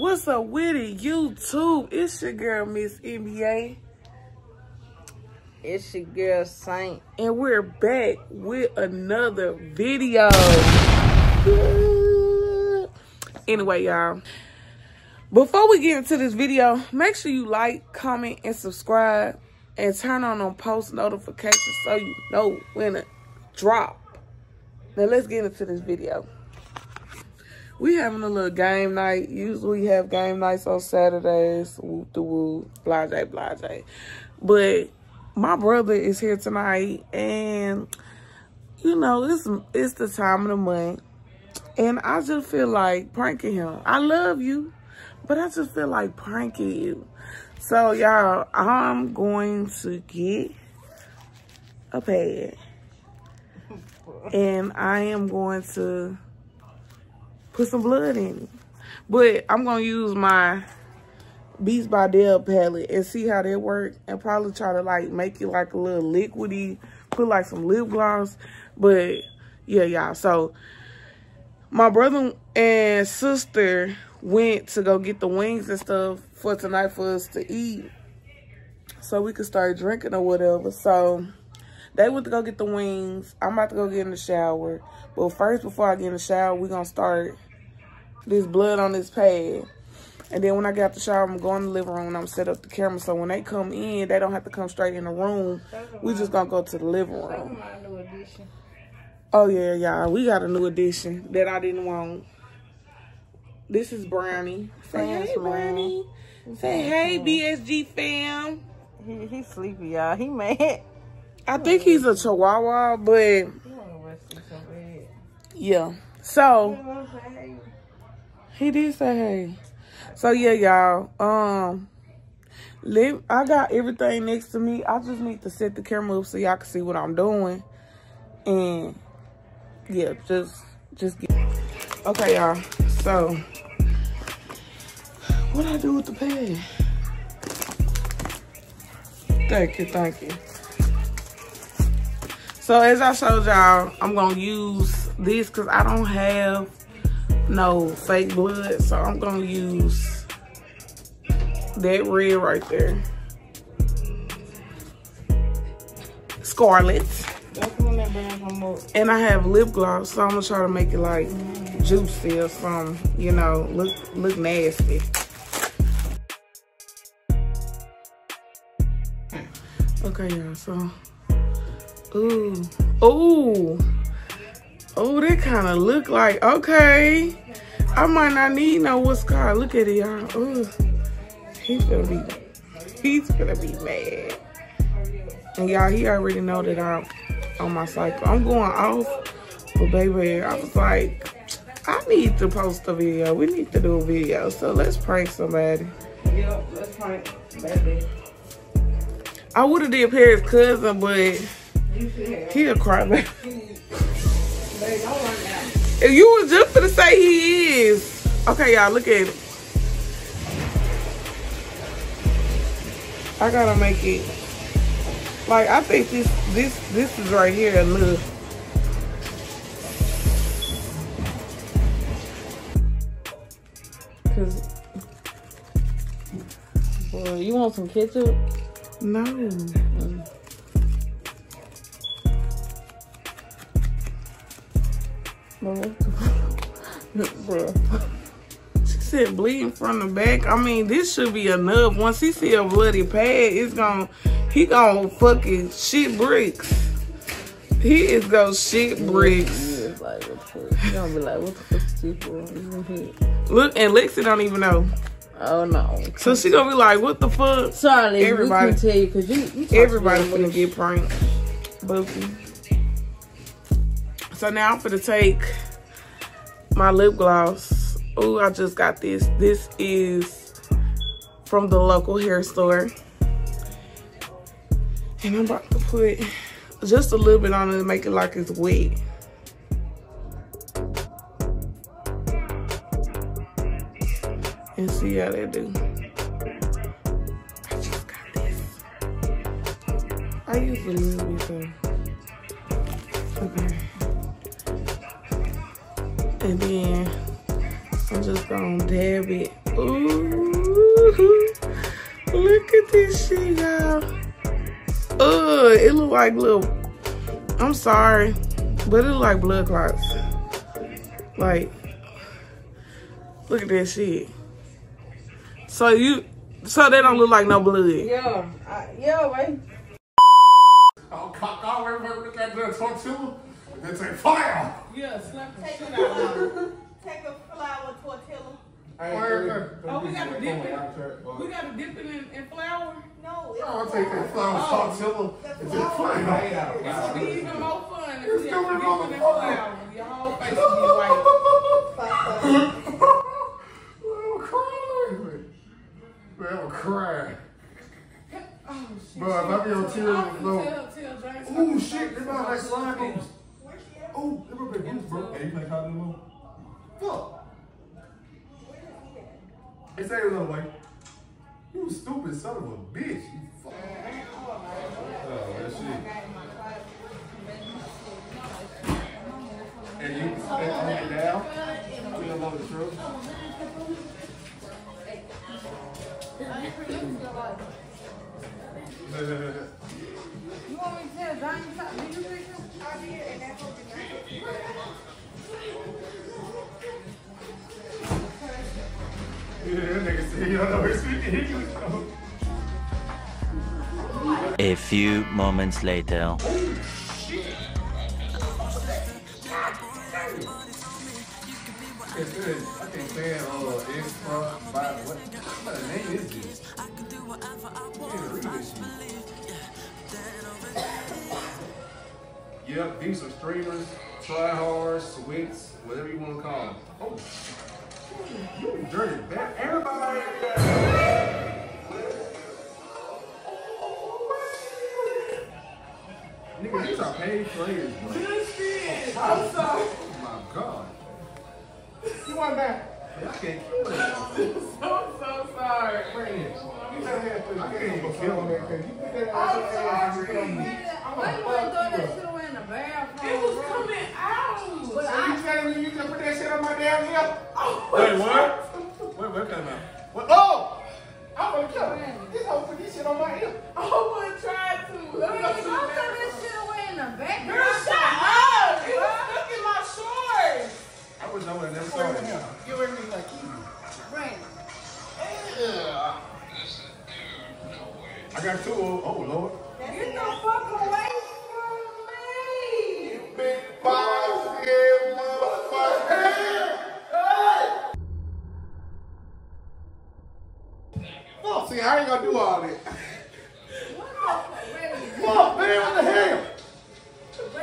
What's up with it, YouTube? It's your girl, Miss NBA. It's your girl, Saint. And we're back with another video. Anyway, y'all. Before we get into this video, make sure you like, comment, and subscribe. And turn on on post notifications so you know when it drop. Now let's get into this video. We having a little game night. Usually we have game nights on Saturdays. Whoop the whoop. Blase, blase. But my brother is here tonight. And, you know, it's, it's the time of the month. And I just feel like pranking him. I love you. But I just feel like pranking you. So, y'all, I'm going to get a pad. And I am going to put some blood in it. But I'm going to use my Beats by Dell palette and see how that works. And probably try to, like, make it, like, a little liquidy. Put, like, some lip gloss. But, yeah, y'all. So, my brother and sister went to go get the wings and stuff for tonight for us to eat. So we could start drinking or whatever. So they went to go get the wings. I'm about to go get in the shower. But first, before I get in the shower, we're going to start this blood on this pad. And then when I get out the shower, I'm going to the living room and I'm set up the camera. So when they come in, they don't have to come straight in the room. We just going to go to the living room. Oh, yeah, yeah. Y'all we got a new addition that I didn't want. This is Brownie. Say hey, Brownie. Say hey, BSG fam. He, he's sleepy, y'all. He mad. I think he's a chihuahua, but yeah. So he did say hey. So yeah, y'all. Um, let I got everything next to me. I just need to set the camera up so y'all can see what I'm doing. And yeah, just just get okay, y'all. So what I do with the pad? Thank you, thank you. So as I showed y'all, I'm gonna use this because I don't have no fake blood. So I'm gonna use that red right there. Scarlet. And I have lip gloss, so I'm gonna try to make it like juicy or something, you know, look look nasty. Okay, y'all, so Ooh. Ooh. Oh, they kind of look like, okay. I might not need no what's called. Look at it, y'all. Ooh. He's gonna be, he's gonna be mad. And y'all, he already know that I'm on my cycle. I'm going off, but baby, I was like, I need to post a video. We need to do a video. So let's prank somebody. Yep, let's prank baby. I would have did Paris' cousin, but he a crybaby. If you was just gonna say he is. Okay, y'all, look at it. I gotta make it. Like, I think this, this, this is right here enough. Cause, boy, you want some ketchup? No. Bro. She said bleeding from the back. I mean, this should be enough. Once he see a bloody pad, it's gonna, he gonna fucking shit bricks. He is gonna shit bricks. Yeah, like, you gonna be like, what the fuck is for? Look, and Lexi don't even know. Oh no. So she gonna be like, what the fuck? Sorry, everybody. tell you, cause you, you everybody gonna get pranked. Bookie. So now I'm gonna take my lip gloss. Oh, I just got this. This is from the local hair store. And I'm about to put just a little bit on it to make it like it's wet. And see how they do. I just got this. I use a little bit though. And then I'm just gonna dab it. Ooh, look at this shit, y'all. Ugh, it look like little, I'm sorry, but it look like blood clots. Like, look at that shit. So you, so they don't look like no blood. Yeah, I, yeah, right. I'll oh, cock out everybody with that little tortilla. And then say fire. Yeah, slap the Take shit a out of it. take a flour tortilla. Fire. Oh, we gotta dip it. We gotta dip it in, in flour. No, it's I'll take that flour oh. tortilla and then fire. It's gonna be even more fun if It's we gonna have be to dip it in flour. Your whole face will be white. I'm crying. Man, I'm crying. Oh, shit. Bro, if I be on tears I'm on the floor. Tell, tell James. Ooh, shit, they about like slime boots. Ooh, they about big bro. Hey, you play Call of Duty? Fuck. They say it another way. You stupid son of a bitch. You fuck. Oh, that shit. And you can spit on it down. You don't know the truth. You want me to tell Johnny something? Did you pick him? Yeah, Yeah, read this shit. Yep, these are streamers, tryhards, sweats, whatever you want to call them. Oh, you dirty bat. Everybody. Nigga, these are paid players, bro. I'm sorry. Oh my god. You want that? I can't kill. I'm so sorry. I can't even kill that because you put that I'm on sorry. Why you want to throw that shit away in the bathroom? It was coming out. But So I, you telling me you can put that shit on my damn lip? Wait, what? Wait, what came out? What? Oh! I'm gonna kill him. This whole put this shit on my hip. I wasn't trying to. Let me don't see throw that. that shit away in the bathroom. Girl, shut up. It was stuck in my shorts. I wish I would have never saw it. You heard me like you. Brandon. I got two. Oh, oh Lord. Get the fuck away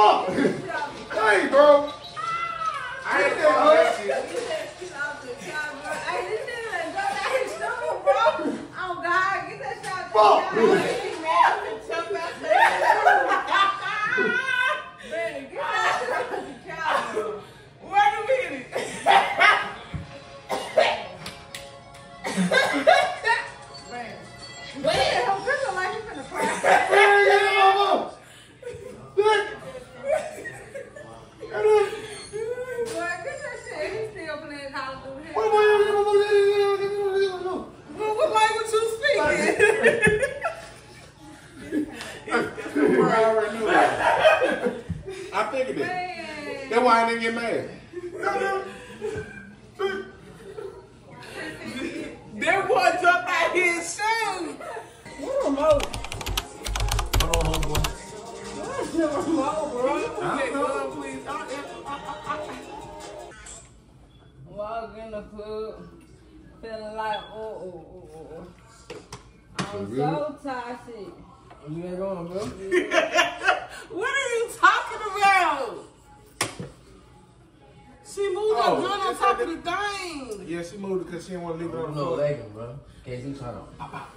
Hey, bro. I ain't that. Fuck. Get mad. That boy jumped out his shoes. What remote? Hold on, homeboy. What's the remote, bro? Okay, God, please. Uh, uh, uh, Walk in the club, feeling like, oh, oh, oh, oh, oh. I'm so toxic. You ain't going, bro. What are you talking about? She moved Oh, her gun on it's top like of the thing. Yeah, she moved it because she didn't want to leave it on the No floor. legging, bro. Case he trying to pop out.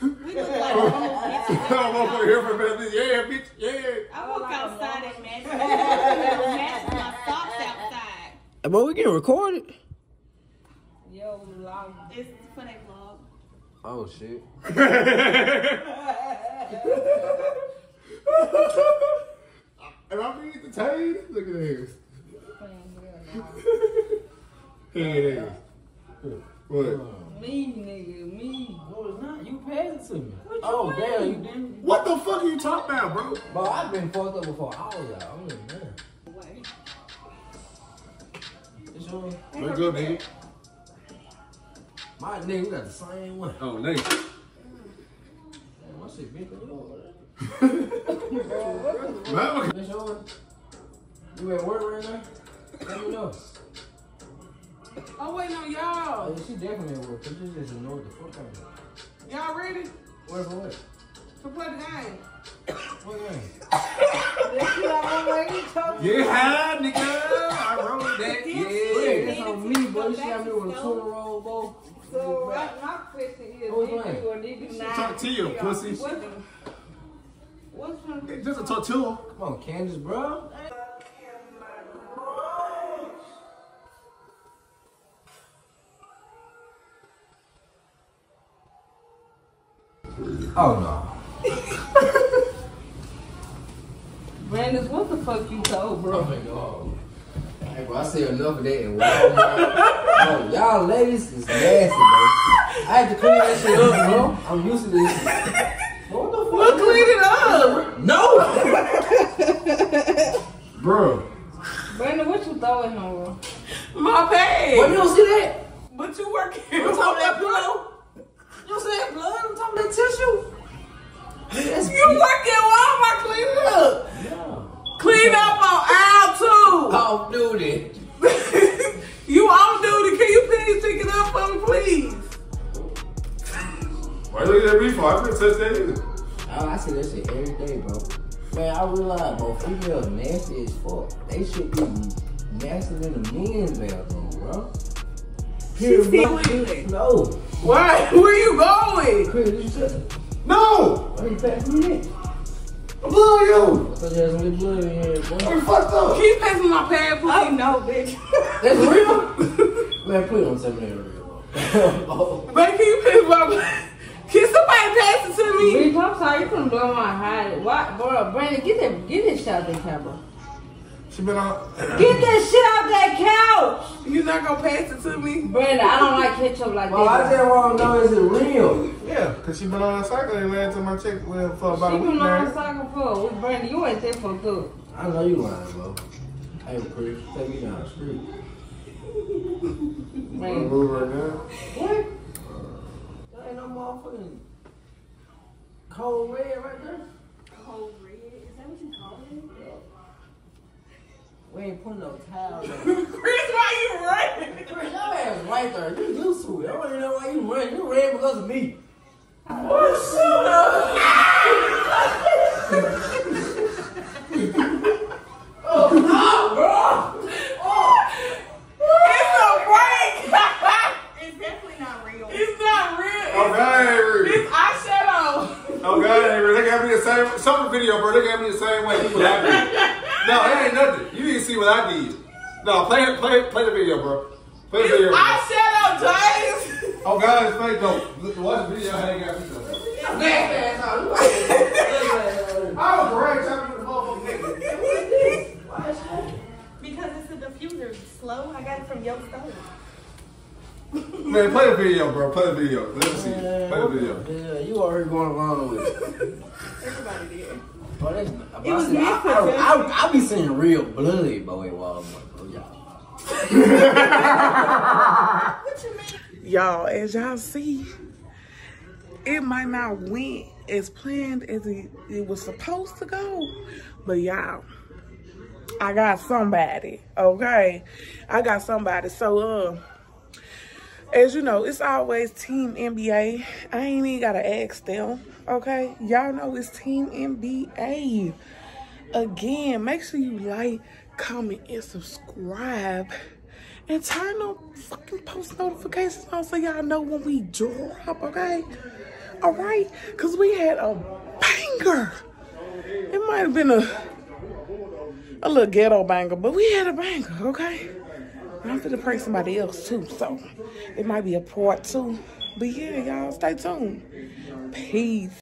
Motherfucker here for a minute. Yeah, bitch. Yeah. I walk oh, outside and match. match my socks outside. But we getting recorded. Yo, long. It's for that vlog. Oh shit. And I'm being entertained. Look at this. Hey, What? Me, nigga, me. No, it's not. You passed it to me. Oh, damn, you didn't. What the fuck are you talking about, bro? Bro, I've been fucked up before. All y'all. I'm like, man. It's yours. Look good, nigga. My nigga, we got the same one. Oh, nigga. Damn, my shit big than yours. Man, It's yours. You at work right now? Let me know. Oh, I'm waiting on y'all. Oh, she definitely at work. Cause you just ignored the fuck out of her. Y'all ready Work for what? to play the game? What game? This shit I'm waiting to Yeah, nigga. I wrote that. Yeah, Yeah. that's on me, bro. You see me with a tuna roll, bro? So my, my question is, Who's did playing? you or did you not? Tortilla, pussy. What, what's one? Just a tortilla. Come on, Candace, bro. Oh no. Brandon, what the fuck you told, bro? Oh my god. Hey, bro, I see enough of that in Walmart. Oh, y'all ladies is nasty, bro. I had to clean that shit up, bro. I'm used to this. Bro, what the fuck? Look, clean it up. No! Bro. Brandon, what you throwing him, bro? My What you don't see that? But you working. You talking that pillow? Nasty. They should be nastier than the men's bathroom, bro. Period, bro. clean. No. Why? Where you going? Chris, you said, No! why you pass me that? I'm blowing you! I thought you had some good blood in here, boy. I'm fucked up. Can you pass me my pad, please? Oh no, bitch. That's real? Man, please don't tell me that real, bro. Baby, can you pass my Can somebody pass it to me? Bitch, I'm sorry, you couldn't blow my hide. Why, bro, Brandon, get that, get that shit out that couch, bro. She been on. Get that shit off that couch. You not gonna pass it to me? Brandon, I don't like ketchup like that. Well, I that. just want to know is it real? Yeah, because she been on a cycle and ran to my check with for about She a week She been on now. soccer for. With Brandon, you ain't that fucked up. I know you lying, bro. Hey, Chris, take me down the street. Brandon. Move right now. What? There ain't no motherfucking cold red right there. Cold red. Is that what you call it? We ain't putting no towel down. Chris, why you running? Chris, your ass right there. You used to it. I don't even know why you ran. You ran because of me. Oh, shut up. It's a break. It's definitely not real. it's not real. Oh, God, ain't real. It's eyeshadow. Oh, God, ain't real. They got me the same. Show the video, bro. They got me the same way. What I did. No, that ain't nothing. You didn't see what I did. No, play it. Play, play the video, bro. Play the video. bro. eyeshadow, James. Oh, God, it's fake, though. Look, watch the video. How they got me, though. I was correct. Tell me the motherfucking nigga. Because it's a diffuser. It's slow. I got it from Yo Stove. Man, play the video, bro. Play the video. Let me see. Play the video. Yeah, you already going along with it. Everybody did. Bro, that's not, It was I, me I, for I, I, I be seeing real blood, boy, at Walmart, bro. Y'all. What you mean? Y'all, as y'all see, it might not went as planned as it, it was supposed to go. But y'all, I got somebody, okay? I got somebody. So, uh, as you know, it's always Team NBA. I ain't even gotta ask them, okay? Y'all know it's Team NBA. Again, make sure you like, comment, and subscribe. And turn on fucking post notifications on so y'all know when we drop, okay? Alright? Cause we had a banger. It might have been a a little ghetto banger, but we had a banger, okay? I'm gonna prank somebody else too, so it might be a part two. But yeah, y'all stay tuned. Peace.